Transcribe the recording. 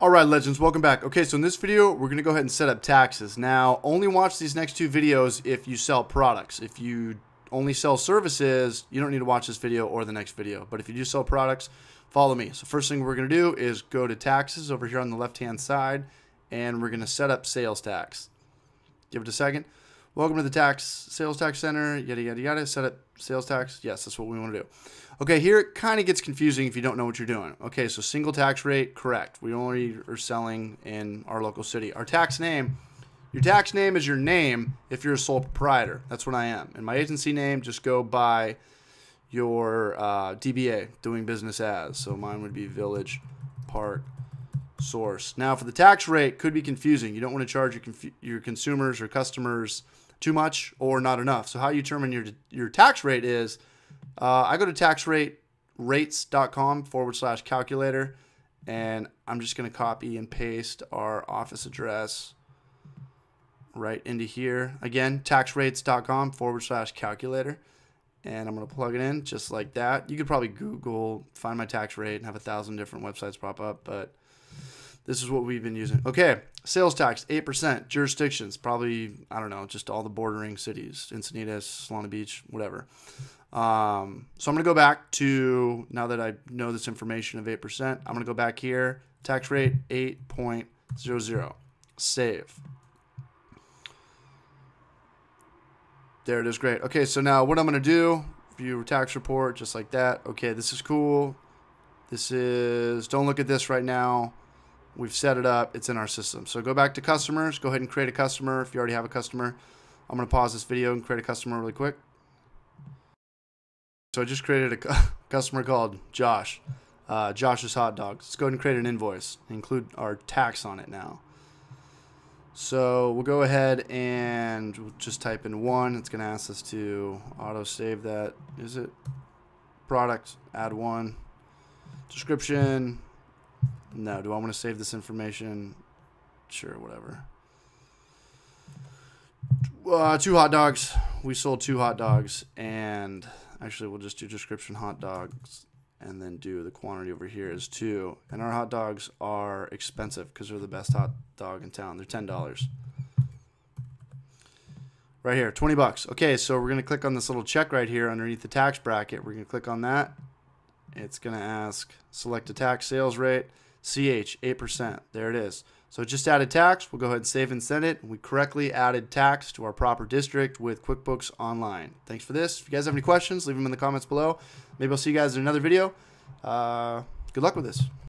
All right, legends, welcome back. Okay, so in this video, we're going to go ahead and set up taxes. Now, only watch these next two videos if you sell products. If you only sell services, you don't need to watch this video or the next video. But if you do sell products, follow me. So first thing we're going to do is go to taxes over here on the left-hand side, and we're going to set up sales tax. Give it a second. Welcome to the tax sales tax center. Yada yada yada. Set up sales tax. Yes, that's what we want to do. Okay, here it kind of gets confusing if you don't know what you're doing. Okay, so single tax rate, correct. We only are selling in our local city. Our tax name, your tax name is your name if you're a sole proprietor. That's what I am. And my agency name, just go by your uh, DBA, doing business as. So mine would be Village Park Source. Now, for the tax rate, could be confusing. You don't want to charge your, your consumers or customers too much or not enough. So how you determine your your tax rate is uh, I go to taxraterates.com forward slash calculator, and I'm just going to copy and paste our office address right into here. Again, taxrates.com forward slash calculator. And I'm going to plug it in just like that. You could probably Google, find my tax rate, and have a thousand different websites pop up, but this is what we've been using. Okay, sales tax, 8%. Jurisdictions, probably, I don't know, just all the bordering cities, Encinitas, Solana Beach, whatever. Um, so I'm going to go back to, now that I know this information of 8%, I'm going to go back here, tax rate 8.00. Save. There it is, great. Okay, so now what I'm going to do, view tax report, just like that. Okay, this is cool. This is, don't look at this right now. We've set it up. It's in our system. So go back to customers. Go ahead and create a customer if you already have a customer. I'm going to pause this video and create a customer really quick. So I just created a customer called Josh. Uh, Josh's Hot Dogs. Let's go ahead and create an invoice. Include our tax on it now. So we'll go ahead and we'll just type in one. It's going to ask us to auto save that. Is it product? Add one. Description. No. Do I want to save this information? Sure, whatever. Uh, two hot dogs. We sold two hot dogs, and actually, we'll just do description hot dogs, and then do the quantity over here is two. And our hot dogs are expensive because they're the best hot dog in town. They're ten dollars. Right here, 20 bucks. Okay, so we're to click on this little check right here underneath the tax bracket. We're to click on that. It's to ask select a tax sales rate. CH, 8%. There it is. So just added tax. We'll go ahead and save and send it. We correctly added tax to our proper district with QuickBooks Online. Thanks for this. If you guys have any questions, leave them in the comments below. Maybe I'll see you guys in another video. Uh, good luck with this.